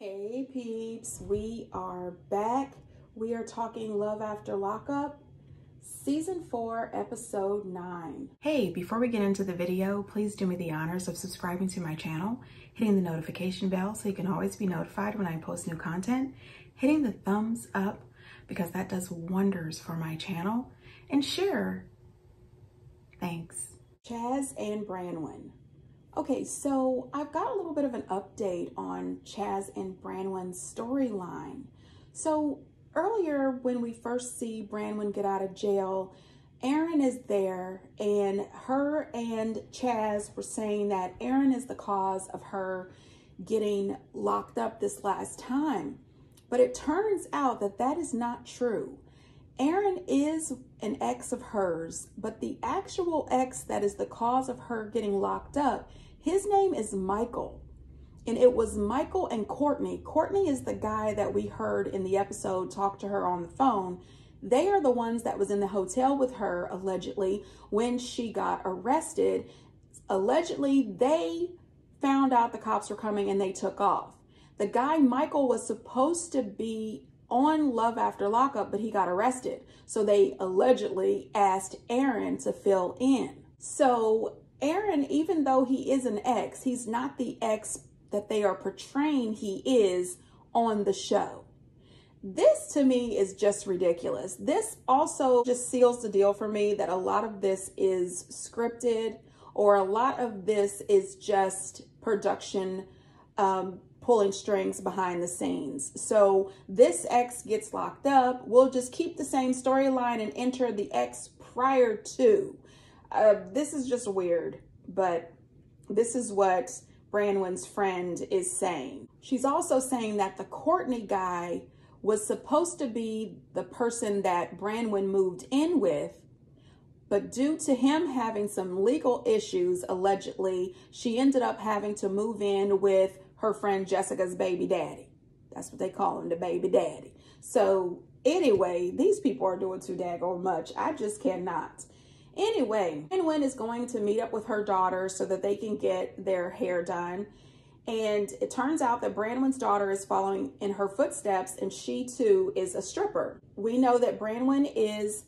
Hey peeps, we are back. We are talking Love After Lockup, Season 4, Episode 9. Hey, before we get into the video, please do me the honors of subscribing to my channel, hitting the notification bell so you can always be notified when I post new content, hitting the thumbs up because that does wonders for my channel, and share. Thanks. Chaz and Branwen. Okay, so I've got a little bit of an update on Chaz and Branwen's storyline. So earlier when we first see Branwen get out of jail, Aaron is there and her and Chaz were saying that Aaron is the cause of her getting locked up this last time. But it turns out that that is not true. Aaron is an ex of hers, but the actual ex that is the cause of her getting locked up his name is Michael. And it was Michael and Courtney. Courtney is the guy that we heard in the episode talk to her on the phone. They are the ones that was in the hotel with her allegedly when she got arrested. Allegedly, they found out the cops were coming and they took off. The guy Michael was supposed to be on Love After Lockup, but he got arrested. So they allegedly asked Aaron to fill in. So Aaron, even though he is an ex, he's not the ex that they are portraying he is on the show. This to me is just ridiculous. This also just seals the deal for me that a lot of this is scripted or a lot of this is just production um, pulling strings behind the scenes. So this ex gets locked up. We'll just keep the same storyline and enter the ex prior to. Uh, this is just weird, but this is what Branwen's friend is saying. She's also saying that the Courtney guy was supposed to be the person that Branwen moved in with, but due to him having some legal issues, allegedly, she ended up having to move in with her friend Jessica's baby daddy. That's what they call him, the baby daddy. So anyway, these people are doing too daggone much. I just cannot. Anyway, Branwen is going to meet up with her daughter so that they can get their hair done. And it turns out that Branwen's daughter is following in her footsteps and she too is a stripper. We know that Branwen is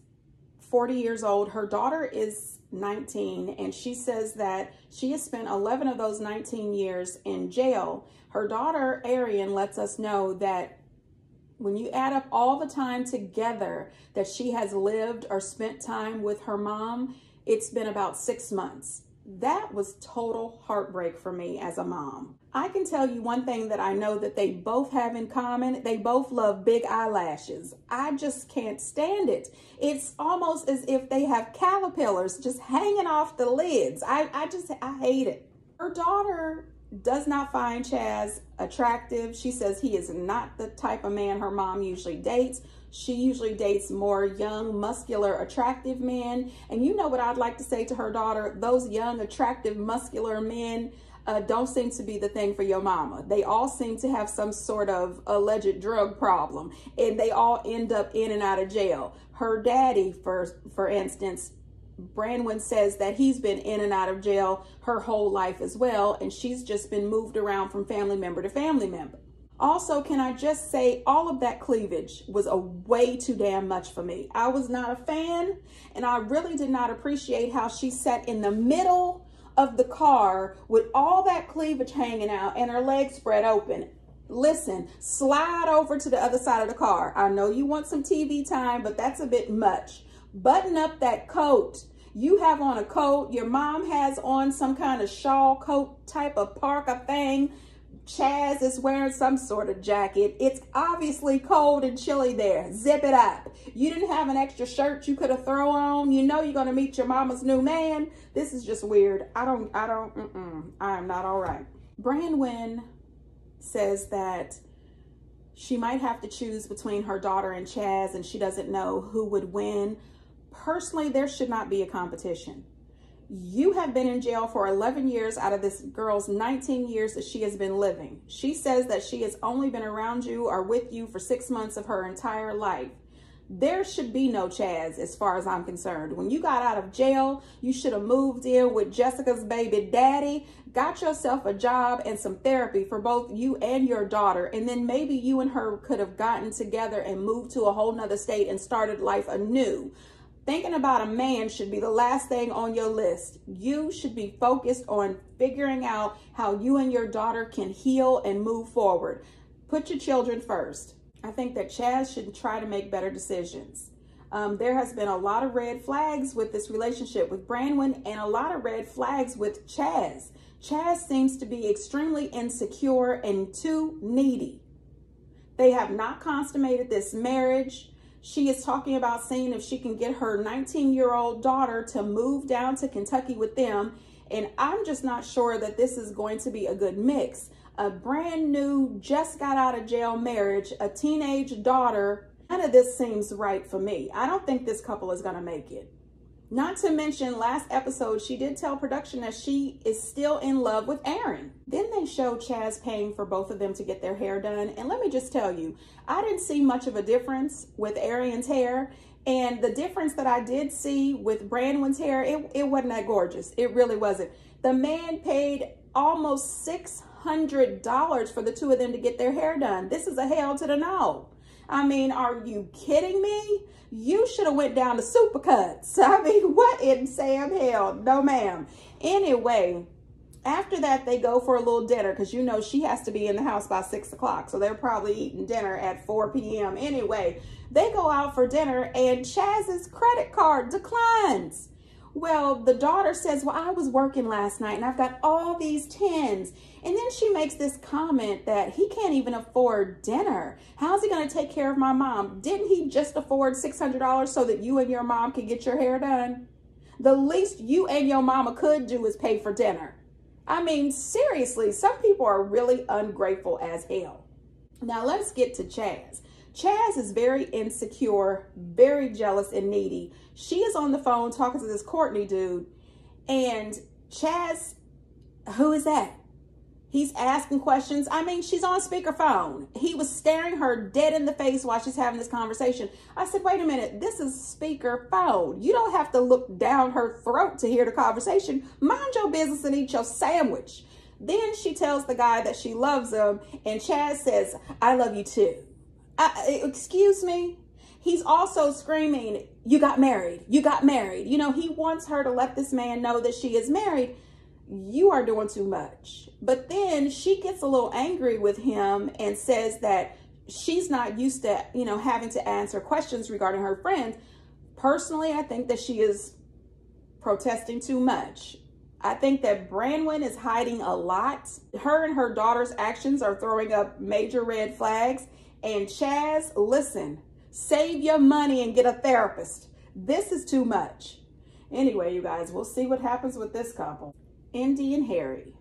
40 years old. Her daughter is 19 and she says that she has spent 11 of those 19 years in jail. Her daughter, Arian, lets us know that when you add up all the time together that she has lived or spent time with her mom, it's been about six months. That was total heartbreak for me as a mom. I can tell you one thing that I know that they both have in common. They both love big eyelashes. I just can't stand it. It's almost as if they have caterpillars just hanging off the lids. I, I just, I hate it. Her daughter does not find Chaz attractive. She says he is not the type of man her mom usually dates. She usually dates more young, muscular, attractive men. And you know what I'd like to say to her daughter? Those young, attractive, muscular men uh, don't seem to be the thing for your mama. They all seem to have some sort of alleged drug problem and they all end up in and out of jail. Her daddy, for, for instance, Branwen says that he's been in and out of jail her whole life as well, and she's just been moved around from family member to family member. Also, can I just say all of that cleavage was a way too damn much for me. I was not a fan, and I really did not appreciate how she sat in the middle of the car with all that cleavage hanging out and her legs spread open. Listen, slide over to the other side of the car. I know you want some TV time, but that's a bit much. Button up that coat you have on a coat, your mom has on some kind of shawl coat type of parka thing. Chaz is wearing some sort of jacket. It's obviously cold and chilly there. Zip it up. You didn't have an extra shirt you could have thrown on. You know you're going to meet your mama's new man. This is just weird. I don't, I don't, mm -mm. I am not all right. Branwen says that she might have to choose between her daughter and Chaz and she doesn't know who would win. Personally, there should not be a competition. You have been in jail for 11 years out of this girl's 19 years that she has been living. She says that she has only been around you or with you for six months of her entire life. there should be no Chaz as far as I'm concerned. When you got out of jail, you should have moved in with Jessica's baby daddy, got yourself a job and some therapy for both you and your daughter. And then maybe you and her could have gotten together and moved to a whole nother state and started life anew. Thinking about a man should be the last thing on your list. You should be focused on figuring out how you and your daughter can heal and move forward. Put your children first. I think that Chaz should try to make better decisions. Um, there has been a lot of red flags with this relationship with Branwen and a lot of red flags with Chaz. Chaz seems to be extremely insecure and too needy. They have not consummated this marriage. She is talking about seeing if she can get her 19 year old daughter to move down to Kentucky with them. And I'm just not sure that this is going to be a good mix a brand new, just got out of jail marriage, a teenage daughter. None of this seems right for me. I don't think this couple is going to make it. Not to mention, last episode, she did tell production that she is still in love with Aaron. Then they show Chaz paying for both of them to get their hair done. And let me just tell you, I didn't see much of a difference with Arian's hair. And the difference that I did see with Branwen's hair, it, it wasn't that gorgeous. It really wasn't. The man paid almost $600 for the two of them to get their hair done. This is a hell to the no. I mean, are you kidding me? You should have went down to Supercuts. I mean, what in Sam hell? No, ma'am. Anyway, after that, they go for a little dinner because you know she has to be in the house by 6 o'clock. So they're probably eating dinner at 4 p.m. Anyway, they go out for dinner and Chaz's credit card declines. Well, the daughter says, well, I was working last night and I've got all these tens. And then she makes this comment that he can't even afford dinner. How's he going to take care of my mom? Didn't he just afford $600 so that you and your mom could get your hair done? The least you and your mama could do is pay for dinner. I mean, seriously, some people are really ungrateful as hell. Now let's get to Chaz. Chaz is very insecure, very jealous and needy. She is on the phone talking to this Courtney dude and Chaz, who is that? He's asking questions. I mean, she's on speakerphone. He was staring her dead in the face while she's having this conversation. I said, wait a minute, this is speakerphone. You don't have to look down her throat to hear the conversation. Mind your business and eat your sandwich. Then she tells the guy that she loves him, and Chaz says, I love you too. I, excuse me? He's also screaming, you got married, you got married. You know, he wants her to let this man know that she is married you are doing too much. But then she gets a little angry with him and says that she's not used to, you know, having to answer questions regarding her friend. Personally, I think that she is protesting too much. I think that Branwen is hiding a lot. Her and her daughter's actions are throwing up major red flags. And Chaz, listen, save your money and get a therapist. This is too much. Anyway, you guys, we'll see what happens with this couple. Indy and Harry.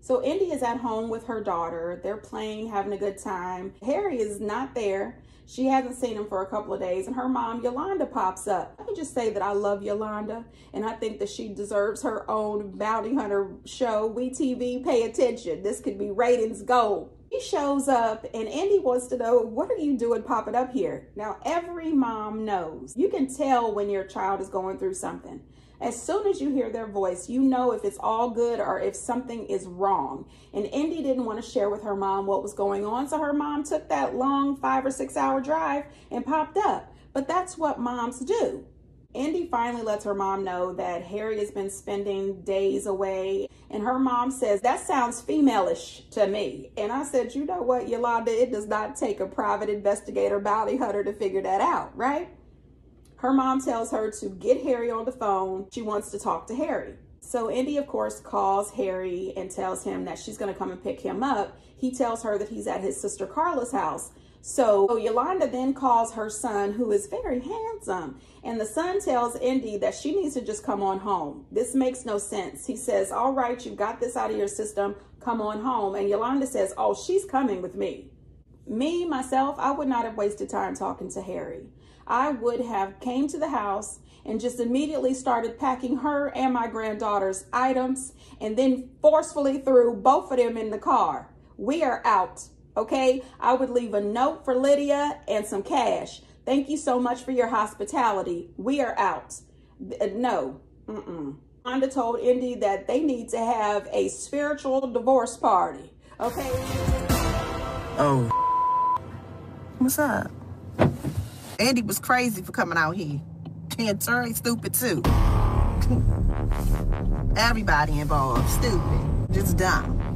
So Indy is at home with her daughter. They're playing, having a good time. Harry is not there. She hasn't seen him for a couple of days, and her mom, Yolanda, pops up. Let me just say that I love Yolanda, and I think that she deserves her own bounty hunter show. We TV, pay attention. This could be ratings gold. He shows up, and Andy wants to know, what are you doing popping up here? Now, every mom knows. You can tell when your child is going through something. As soon as you hear their voice, you know if it's all good or if something is wrong. And Indy didn't want to share with her mom what was going on, so her mom took that long five or six hour drive and popped up. But that's what moms do. Indy finally lets her mom know that Harry has been spending days away. And her mom says, that sounds femaleish to me. And I said, you know what, Yolanda, it does not take a private investigator bounty hunter to figure that out, right? Her mom tells her to get Harry on the phone. She wants to talk to Harry. So Indy, of course, calls Harry and tells him that she's going to come and pick him up. He tells her that he's at his sister Carla's house. So Yolanda then calls her son, who is very handsome. And the son tells Indy that she needs to just come on home. This makes no sense. He says, all right, you've got this out of your system. Come on home. And Yolanda says, oh, she's coming with me. Me, myself, I would not have wasted time talking to Harry. I would have came to the house and just immediately started packing her and my granddaughter's items and then forcefully threw both of them in the car. We are out. Okay? I would leave a note for Lydia and some cash. Thank you so much for your hospitality. We are out. Uh, no. Mm-mm. Yolanda told Indy that they need to have a spiritual divorce party, okay? Oh. What's up? Andy was crazy for coming out here. And Terry stupid too. Everybody involved, stupid. Just dumb.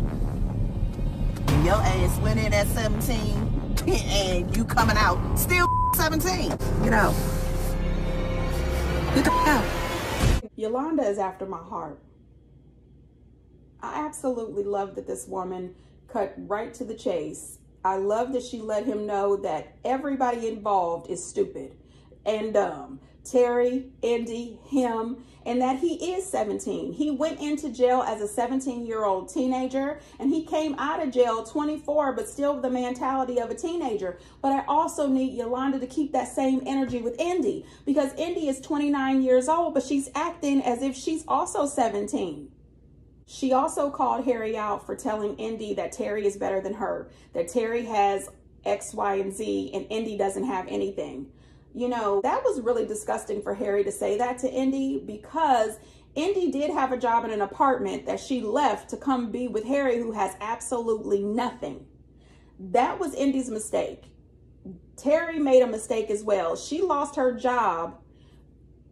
And your ass went in at 17 and you coming out still 17. Get out. Get the out. Yolanda is after my heart. I absolutely love that this woman cut right to the chase. I love that she let him know that everybody involved is stupid and dumb. Terry, Indy, him, and that he is 17. He went into jail as a 17 year old teenager and he came out of jail 24, but still the mentality of a teenager. But I also need Yolanda to keep that same energy with Indy because Indy is 29 years old, but she's acting as if she's also 17. She also called Harry out for telling Indy that Terry is better than her, that Terry has X, Y, and Z, and Indy doesn't have anything. You know, that was really disgusting for Harry to say that to Indy because Indy did have a job in an apartment that she left to come be with Harry, who has absolutely nothing. That was Indy's mistake. Terry made a mistake as well. She lost her job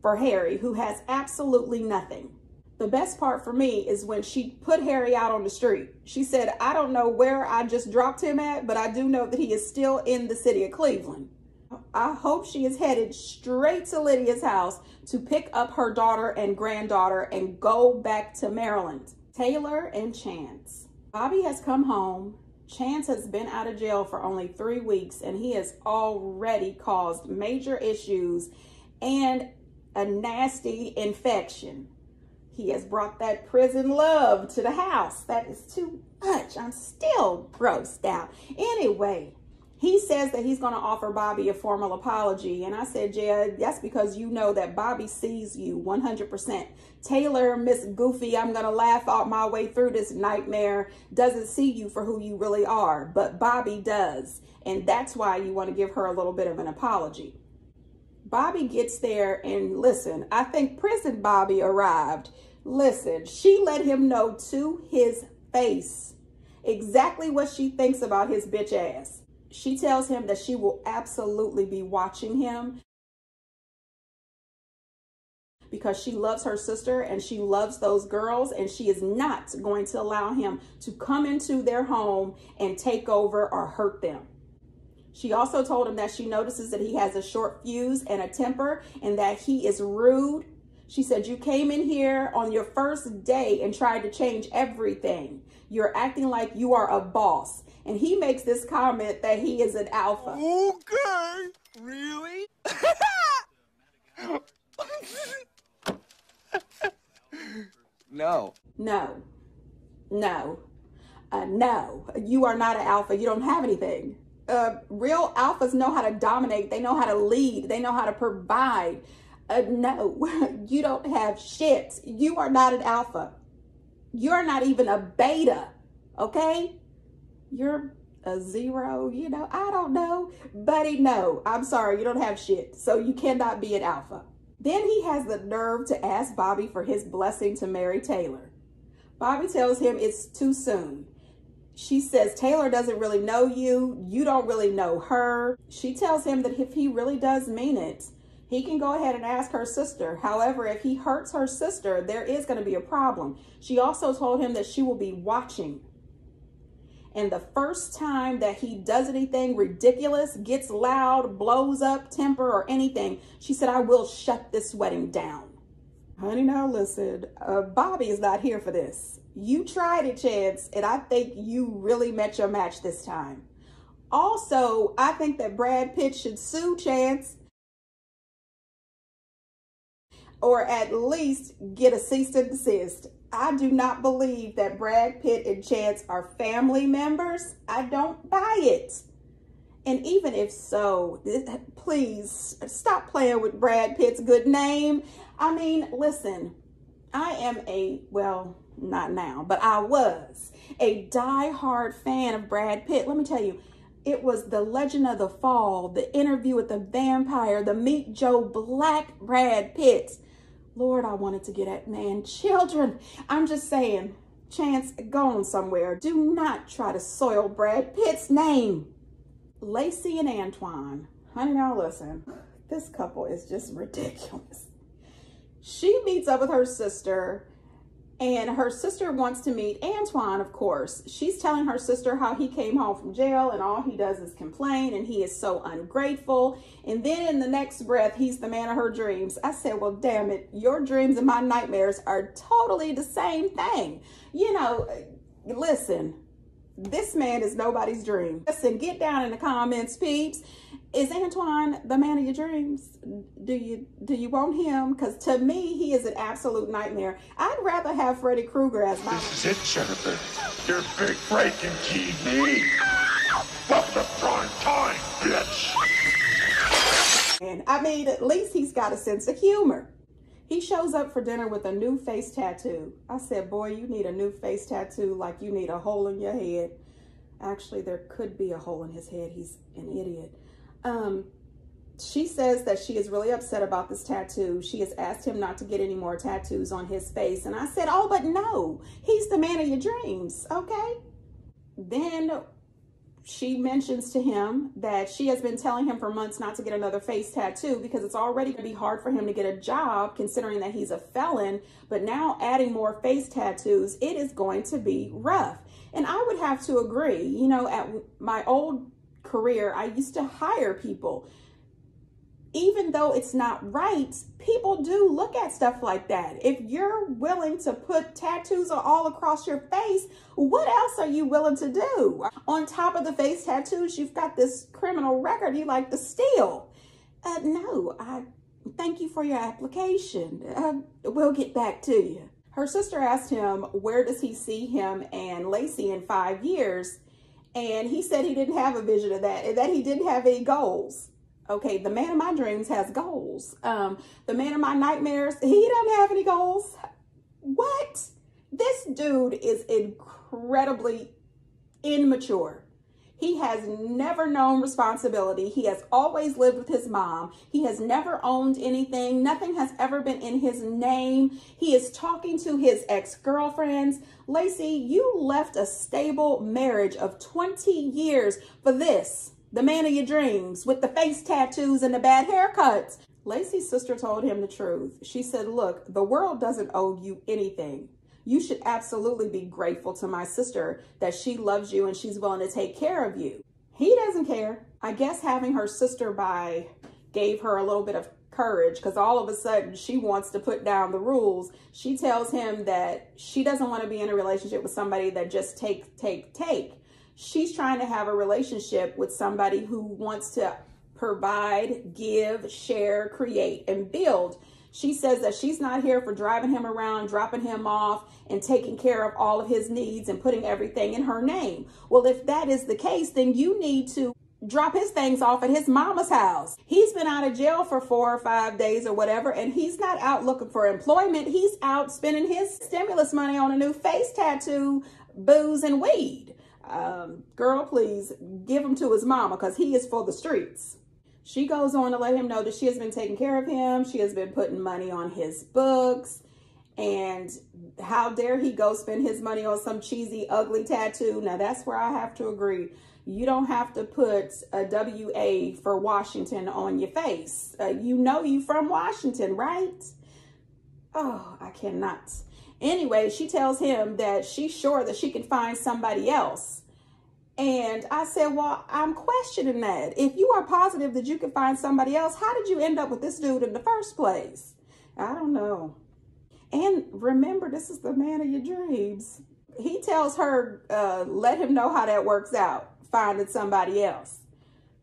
for Harry, who has absolutely nothing. The best part for me is when she put Harry out on the street. She said, I don't know where I just dropped him at, but I do know that he is still in the city of Cleveland. I hope she is headed straight to Lydia's house to pick up her daughter and granddaughter and go back to Maryland. Taylor and Chance. Bobby has come home. Chance has been out of jail for only three weeks and he has already caused major issues and a nasty infection. He has brought that prison love to the house. That is too much. I'm still grossed out. Anyway, he says that he's going to offer Bobby a formal apology. And I said, Jed, that's because you know that Bobby sees you 100%. Taylor, Miss Goofy, I'm going to laugh out my way through this nightmare, doesn't see you for who you really are. But Bobby does. And that's why you want to give her a little bit of an apology. Bobby gets there and listen, I think prison Bobby arrived. Listen, she let him know to his face exactly what she thinks about his bitch ass. She tells him that she will absolutely be watching him because she loves her sister and she loves those girls and she is not going to allow him to come into their home and take over or hurt them. She also told him that she notices that he has a short fuse and a temper and that he is rude. She said, you came in here on your first day and tried to change everything. You're acting like you are a boss. And he makes this comment that he is an alpha. Okay, really? no. No. No. Uh, no. You are not an alpha. You don't have anything. Uh, real alphas know how to dominate. They know how to lead. They know how to provide. Uh, no, you don't have shit. You are not an alpha. You're not even a beta. Okay? You're a zero, you know, I don't know. Buddy, no, I'm sorry, you don't have shit. So you cannot be an alpha. Then he has the nerve to ask Bobby for his blessing to marry Taylor. Bobby tells him it's too soon. She says Taylor doesn't really know you. You don't really know her. She tells him that if he really does mean it, he can go ahead and ask her sister. However, if he hurts her sister, there is going to be a problem. She also told him that she will be watching and the first time that he does anything ridiculous, gets loud, blows up temper or anything, she said, I will shut this wedding down. Honey, now listen, uh, Bobby is not here for this. You tried it, Chance, and I think you really met your match this time. Also, I think that Brad Pitt should sue Chance or at least get a cease and desist. I do not believe that Brad Pitt and Chance are family members. I don't buy it. And even if so, please stop playing with Brad Pitt's good name. I mean, listen, I am a, well, not now, but I was a die-hard fan of Brad Pitt. Let me tell you, it was The Legend of the Fall, The Interview with the Vampire, The Meet Joe Black Brad Pitt. Lord, I wanted to get at man children. I'm just saying, chance gone somewhere. Do not try to soil Brad Pitt's name. Lacey and Antoine. Honey, now listen, this couple is just ridiculous. She meets up with her sister and her sister wants to meet Antoine, of course. She's telling her sister how he came home from jail and all he does is complain and he is so ungrateful. And then in the next breath, he's the man of her dreams. I said, well, damn it. Your dreams and my nightmares are totally the same thing. You know, listen, this man is nobody's dream. Listen, get down in the comments, peeps. Is Antoine the man of your dreams? Do you do you want him? Because to me, he is an absolute nightmare. I'd rather have Freddy Krueger as my. This is it, Jennifer. Your big breaking TV. Welcome to prime time, bitch. And I mean, at least he's got a sense of humor. He shows up for dinner with a new face tattoo. I said, boy, you need a new face tattoo like you need a hole in your head. Actually, there could be a hole in his head. He's an idiot. Um, she says that she is really upset about this tattoo. She has asked him not to get any more tattoos on his face. And I said, oh, but no, he's the man of your dreams, okay? Then she mentions to him that she has been telling him for months not to get another face tattoo because it's already going to be hard for him to get a job considering that he's a felon. But now adding more face tattoos, it is going to be rough. And I would have to agree, you know, at my old career, I used to hire people. Even though it's not right, people do look at stuff like that. If you're willing to put tattoos all across your face, what else are you willing to do? On top of the face tattoos, you've got this criminal record you like to steal. Uh, no, I thank you for your application. Uh, we'll get back to you. Her sister asked him, where does he see him and Lacey in five years? And he said he didn't have a vision of that and that he didn't have any goals. Okay, the man of my dreams has goals. Um, the man of my nightmares, he doesn't have any goals. What? This dude is incredibly immature. He has never known responsibility. He has always lived with his mom. He has never owned anything. Nothing has ever been in his name. He is talking to his ex-girlfriends. Lacey, you left a stable marriage of 20 years for this, the man of your dreams, with the face tattoos and the bad haircuts. Lacey's sister told him the truth. She said, look, the world doesn't owe you anything you should absolutely be grateful to my sister that she loves you and she's willing to take care of you. He doesn't care. I guess having her sister by gave her a little bit of courage because all of a sudden she wants to put down the rules. She tells him that she doesn't want to be in a relationship with somebody that just take, take, take. She's trying to have a relationship with somebody who wants to provide, give, share, create, and build. She says that she's not here for driving him around, dropping him off, and taking care of all of his needs and putting everything in her name. Well, if that is the case, then you need to drop his things off at his mama's house. He's been out of jail for four or five days or whatever, and he's not out looking for employment. He's out spending his stimulus money on a new face tattoo, booze, and weed. Um, girl, please give him to his mama because he is for the streets. She goes on to let him know that she has been taking care of him. She has been putting money on his books. And how dare he go spend his money on some cheesy, ugly tattoo? Now, that's where I have to agree. You don't have to put a WA for Washington on your face. Uh, you know you from Washington, right? Oh, I cannot. Anyway, she tells him that she's sure that she can find somebody else and I said, well, I'm questioning that. If you are positive that you can find somebody else, how did you end up with this dude in the first place? I don't know. And remember, this is the man of your dreams. He tells her, uh, let him know how that works out, finding somebody else.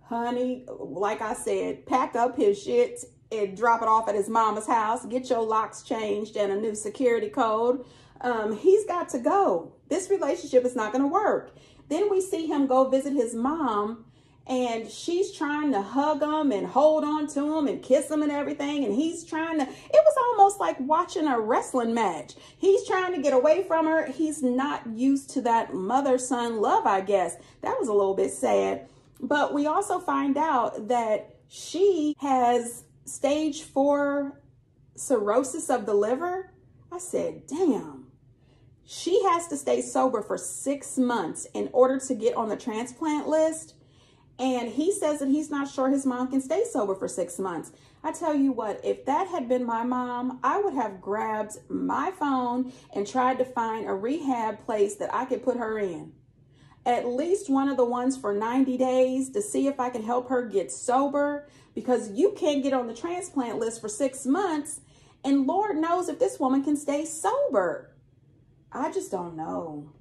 Honey, like I said, pack up his shit and drop it off at his mama's house. Get your locks changed and a new security code. Um, he's got to go. This relationship is not going to work. Then we see him go visit his mom and she's trying to hug him and hold on to him and kiss him and everything and he's trying to it was almost like watching a wrestling match. He's trying to get away from her. He's not used to that mother son love i guess. That was a little bit sad. But we also find out that she has stage four cirrhosis of the liver. I said damn she has to stay sober for six months in order to get on the transplant list and he says that he's not sure his mom can stay sober for six months. I tell you what, if that had been my mom, I would have grabbed my phone and tried to find a rehab place that I could put her in. At least one of the ones for 90 days to see if I can help her get sober because you can't get on the transplant list for six months. And Lord knows if this woman can stay sober. I just don't know.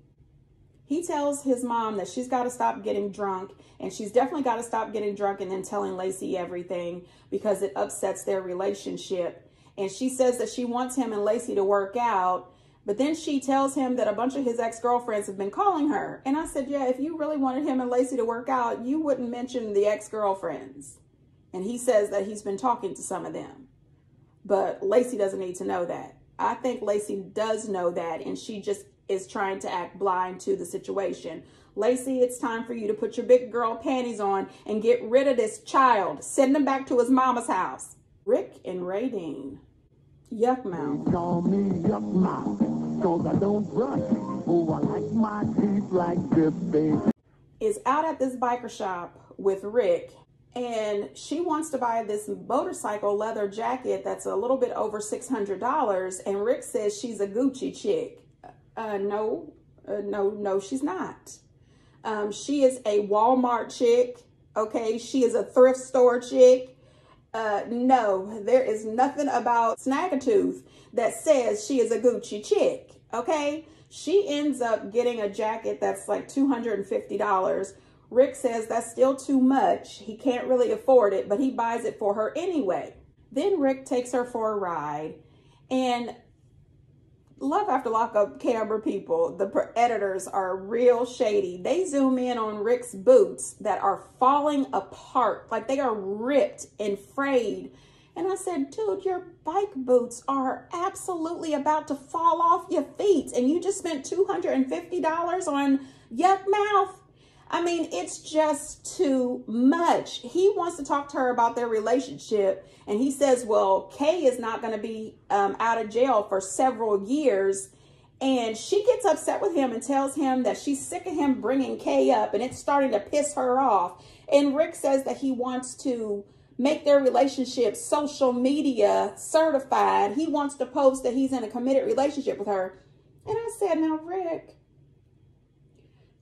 He tells his mom that she's got to stop getting drunk and she's definitely got to stop getting drunk and then telling Lacey everything because it upsets their relationship. And she says that she wants him and Lacey to work out. But then she tells him that a bunch of his ex-girlfriends have been calling her. And I said, yeah, if you really wanted him and Lacey to work out, you wouldn't mention the ex-girlfriends. And he says that he's been talking to some of them. But Lacey doesn't need to know that. I think Lacey does know that. And she just is trying to act blind to the situation. Lacey, it's time for you to put your big girl panties on and get rid of this child. Send him back to his mama's house. Rick and Radine. Yuck mouth. Call me Yuck Mouth, cause I don't brush. Oh, I like my teeth like this, baby. Is out at this biker shop with Rick and she wants to buy this motorcycle leather jacket that's a little bit over $600 and Rick says she's a Gucci chick. Uh, no, uh, no, no, she's not. Um, she is a Walmart chick. Okay, she is a thrift store chick. Uh, no, there is nothing about Snaggletooth that says she is a Gucci chick. Okay, she ends up getting a jacket that's like $250. Rick says that's still too much. He can't really afford it, but he buys it for her anyway. Then Rick takes her for a ride and Love After Lockup camera people, the editors are real shady. They zoom in on Rick's boots that are falling apart, like they are ripped and frayed. And I said, dude, your bike boots are absolutely about to fall off your feet. And you just spent $250 on Yuck Mouth. I mean, it's just too much. He wants to talk to her about their relationship. And he says, well, Kay is not going to be um, out of jail for several years. And she gets upset with him and tells him that she's sick of him bringing Kay up and it's starting to piss her off. And Rick says that he wants to make their relationship social media certified. He wants to post that he's in a committed relationship with her. And I said, now, Rick,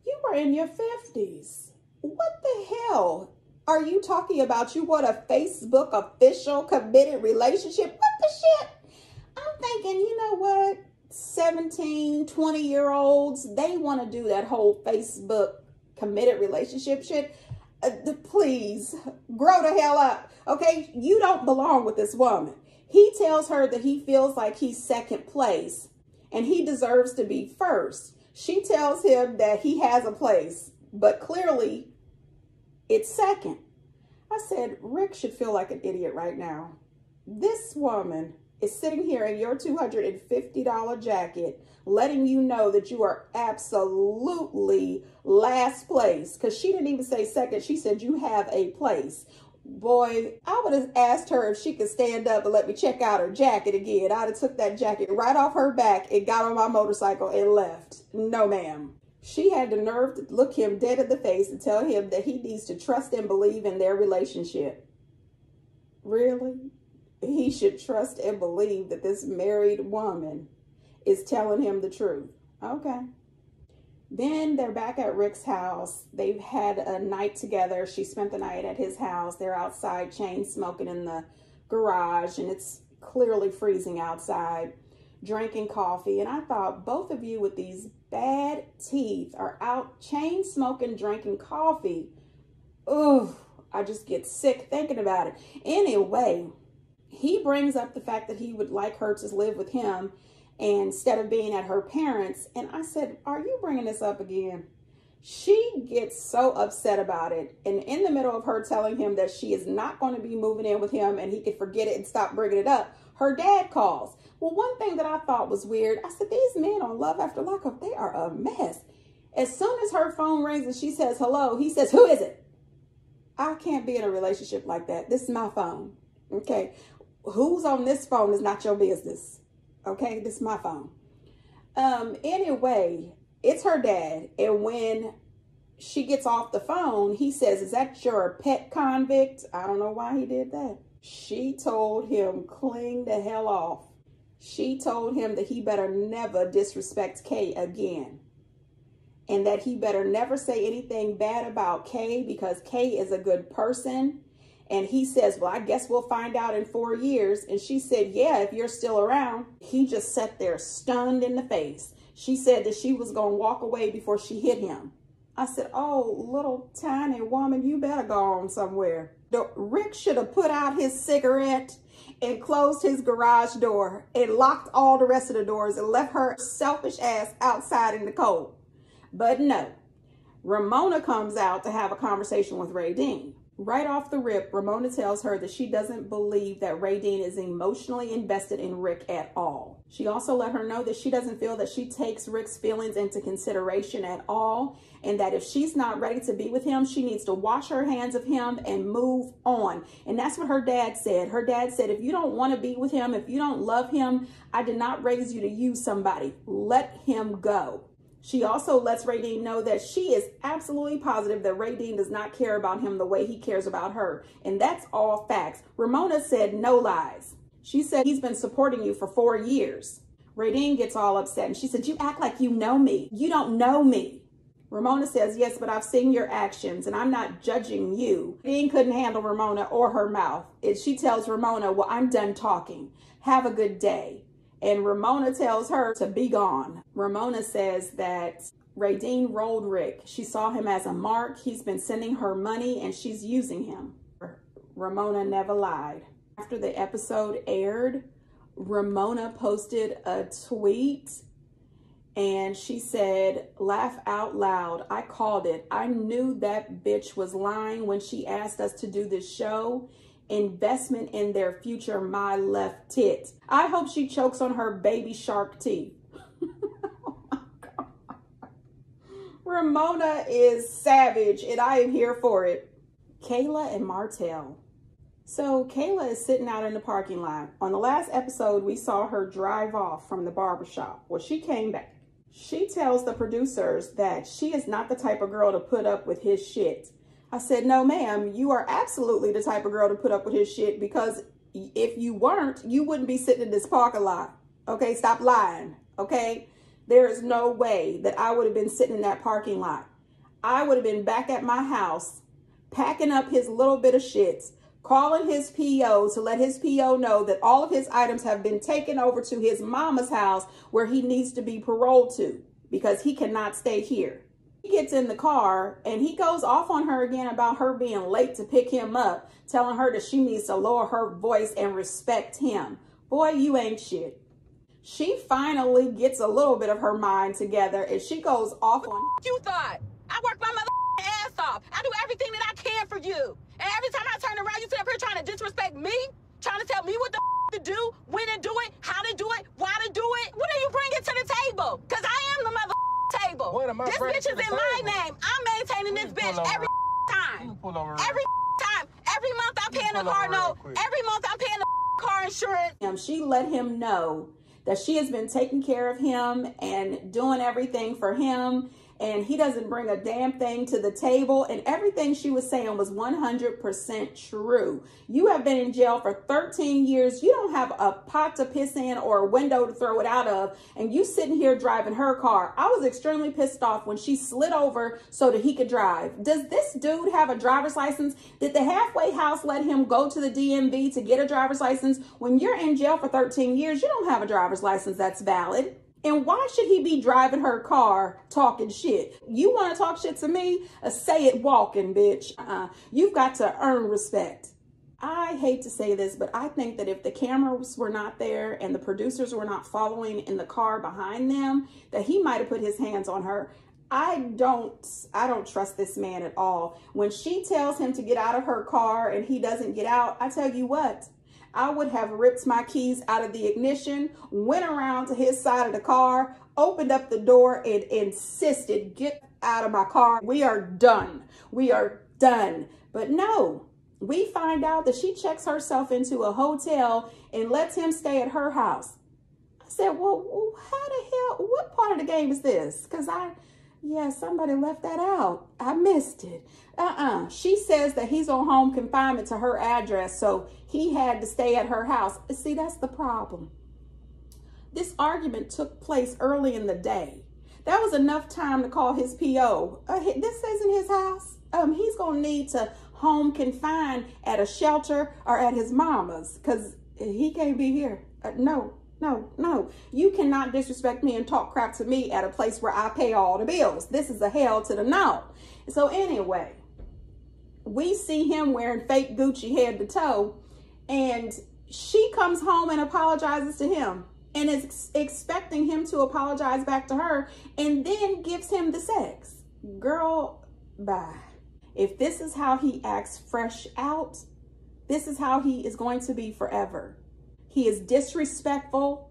you were in your 50s. What the hell are you talking about? You want a Facebook official committed relationship? What the shit? I'm thinking, you know what? 17, 20 year olds, they want to do that whole Facebook committed relationship shit. Uh, please grow the hell up. Okay. You don't belong with this woman. He tells her that he feels like he's second place and he deserves to be first. She tells him that he has a place, but clearly it's second. I said, Rick should feel like an idiot right now. This woman is sitting here in your $250 jacket, letting you know that you are absolutely last place. Because she didn't even say second. She said you have a place boy, I would have asked her if she could stand up and let me check out her jacket again. I'd have took that jacket right off her back and got on my motorcycle and left. No, ma'am. She had the nerve to look him dead in the face and tell him that he needs to trust and believe in their relationship. Really? He should trust and believe that this married woman is telling him the truth. Okay. Then they're back at Rick's house. They've had a night together. She spent the night at his house. They're outside, chain smoking in the garage, and it's clearly freezing outside, drinking coffee. And I thought, both of you with these bad teeth are out chain smoking, drinking coffee. Ugh, I just get sick thinking about it. Anyway, he brings up the fact that he would like her to live with him instead of being at her parents. And I said, are you bringing this up again? She gets so upset about it. And in the middle of her telling him that she is not going to be moving in with him and he could forget it and stop bringing it up, her dad calls. Well, one thing that I thought was weird, I said, these men on Love After Lockup, they are a mess. As soon as her phone rings and she says hello, he says, who is it? I can't be in a relationship like that. This is my phone. Okay. Who's on this phone is not your business. Okay. This is my phone. Um, anyway, it's her dad. And when she gets off the phone, he says, Is that your pet convict? I don't know why he did that. She told him, Cling the hell off. She told him that he better never disrespect Kay again. And that he better never say anything bad about Kay because Kay is a good person. And he says, Well, I guess we'll find out in four years. And she said, Yeah, if you're still around. He just sat there stunned in the face. She said that she was going to walk away before she hit him. I said, Oh, little tiny woman, you better go on somewhere. The, Rick should have put out his cigarette and closed his garage door and locked all the rest of the doors and left her selfish ass outside in the cold. But no, Ramona comes out to have a conversation with Ray Dean. Right off the rip, Ramona tells her that she doesn't believe that Ray Dean is emotionally invested in Rick at all. She also let her know that she doesn't feel that she takes Rick's feelings into consideration at all and that if she's not ready to be with him, she needs to wash her hands of him and move on. And that's what her dad said. Her dad said, if you don't want to be with him, if you don't love him, I did not raise you to use somebody. Let him go. She also lets Ray Dean know that she is absolutely positive that Ray Dean does not care about him the way he cares about her. And that's all facts. Ramona said no lies. She said he's been supporting you for four years. Ray Dean gets all upset and she said, you act like you know me. You don't know me. Ramona says, yes, but I've seen your actions and I'm not judging you. Dean couldn't handle Ramona or her mouth. she tells Ramona, well, I'm done talking. Have a good day. And Ramona tells her to be gone. Ramona says that Radine rolled Rick. She saw him as a mark. He's been sending her money and she's using him. Ramona never lied. After the episode aired, Ramona posted a tweet and she said, laugh out loud. I called it. I knew that bitch was lying when she asked us to do this show investment in their future, my left tit. I hope she chokes on her baby shark teeth. oh Ramona is savage and I am here for it. Kayla and Martell. So Kayla is sitting out in the parking lot. On the last episode, we saw her drive off from the barbershop. Well, she came back. She tells the producers that she is not the type of girl to put up with his shit. I said, no, ma'am, you are absolutely the type of girl to put up with his shit because if you weren't, you wouldn't be sitting in this parking lot. Okay, stop lying. Okay, there is no way that I would have been sitting in that parking lot. I would have been back at my house, packing up his little bit of shits, calling his PO to let his PO know that all of his items have been taken over to his mama's house where he needs to be paroled to because he cannot stay here. He gets in the car and he goes off on her again about her being late to pick him up, telling her that she needs to lower her voice and respect him. Boy, you ain't shit. She finally gets a little bit of her mind together and she goes off on you thought. I work my mother ass off. I do everything that I can for you. And every time I turn around, you sit up here trying to disrespect me, trying to tell me what the to do, when to do it, how to do it, why to do it. What are you bringing to the table? Because I am the mother table. This bitch is in table? my name. I'm maintaining this bitch every time. Every time. Every month I'm paying the car note. Every month I'm paying the car insurance. She let him know that she has been taking care of him and doing everything for him and he doesn't bring a damn thing to the table. And everything she was saying was 100% true. You have been in jail for 13 years. You don't have a pot to piss in or a window to throw it out of. And you sitting here driving her car. I was extremely pissed off when she slid over so that he could drive. Does this dude have a driver's license? Did the halfway house let him go to the DMV to get a driver's license? When you're in jail for 13 years, you don't have a driver's license that's valid. And why should he be driving her car talking shit? You want to talk shit to me? Uh, say it walking, bitch. Uh, you've got to earn respect. I hate to say this, but I think that if the cameras were not there and the producers were not following in the car behind them, that he might have put his hands on her. I don't I don't trust this man at all. When she tells him to get out of her car and he doesn't get out, I tell you what, I would have ripped my keys out of the ignition, went around to his side of the car, opened up the door and insisted, get out of my car. We are done. We are done. But no, we find out that she checks herself into a hotel and lets him stay at her house. I said, well, how the hell, what part of the game is this? Because I, yeah, somebody left that out. I missed it. Uh-uh. She says that he's on home confinement to her address, so he had to stay at her house. See, that's the problem. This argument took place early in the day. That was enough time to call his PO. Uh, this isn't his house. Um, he's going to need to home confine at a shelter or at his mama's because he can't be here. Uh, no, no, no. You cannot disrespect me and talk crap to me at a place where I pay all the bills. This is a hell to the no. So anyway, we see him wearing fake Gucci head to toe and she comes home and apologizes to him and is ex expecting him to apologize back to her and then gives him the sex. Girl, bye. If this is how he acts fresh out, this is how he is going to be forever. He is disrespectful.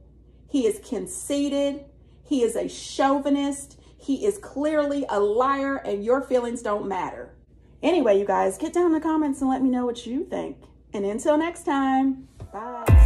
He is conceited. He is a chauvinist. He is clearly a liar and your feelings don't matter. Anyway, you guys, get down in the comments and let me know what you think. And until next time, bye.